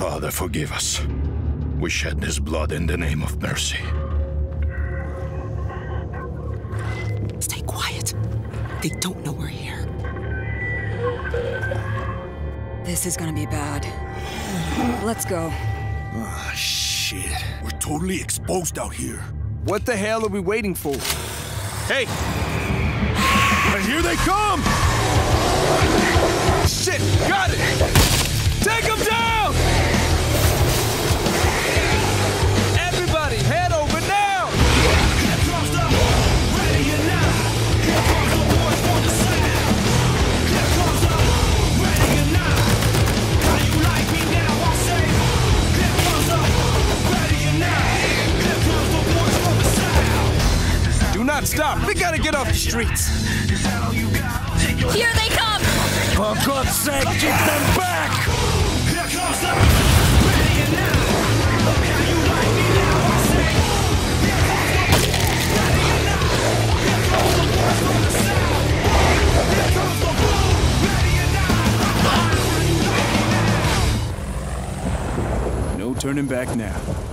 Father, forgive us. We shed his blood in the name of mercy. Stay quiet. They don't know we're here. This is gonna be bad. Let's go. Ah, shit. We're totally exposed out here. What the hell are we waiting for? Hey! And here they come! Shit! Got it! Take them down! Do not stop! We gotta get off the streets! Here they come! For God's sake, keep them back! Here comes the No turning back now.